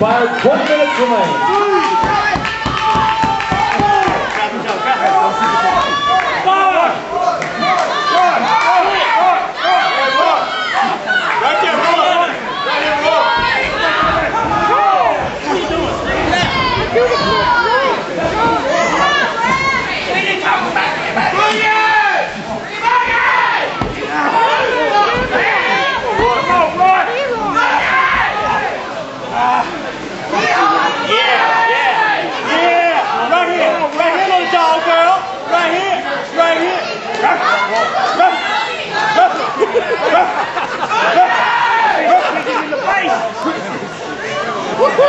by 20 minutes remaining.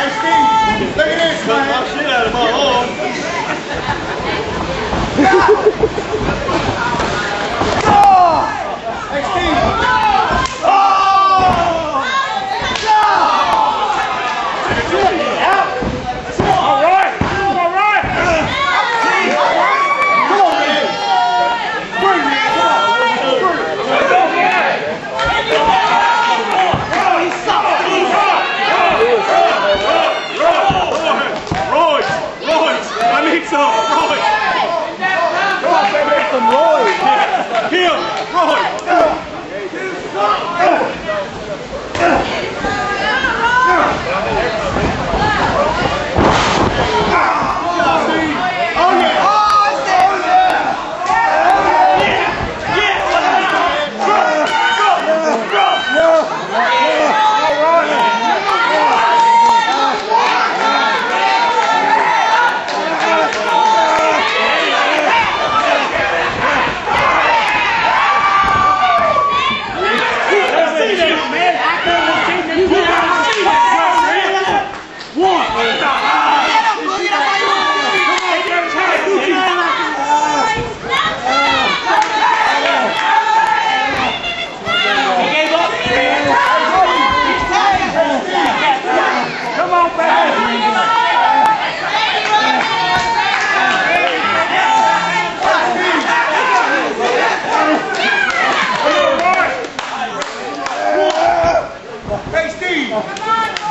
Hey, Steve, look at this, man. shit out of my hole. Lord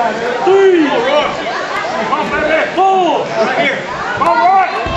baby! Four. Right here. Come on,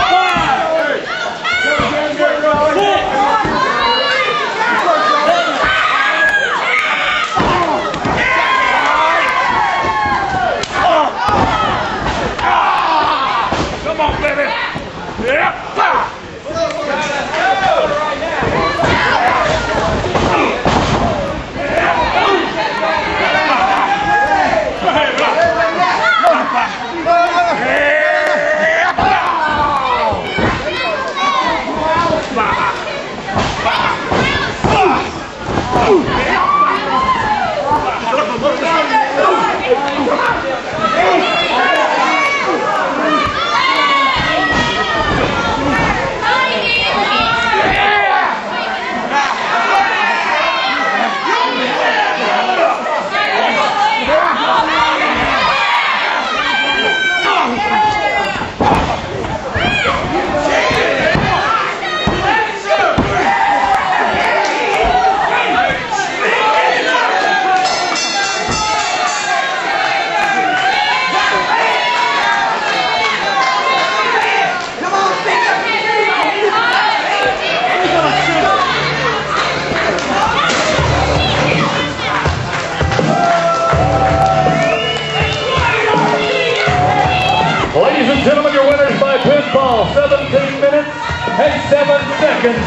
17 minutes and 7 seconds.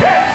Destiny!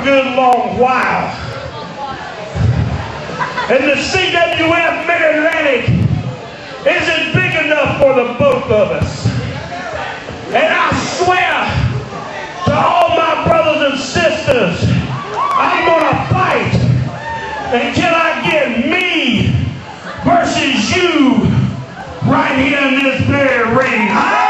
A good long while. And the CWF Mid-Atlantic isn't big enough for the both of us. And I swear to all my brothers and sisters, I'm gonna fight until I get me versus you right here in this very ring.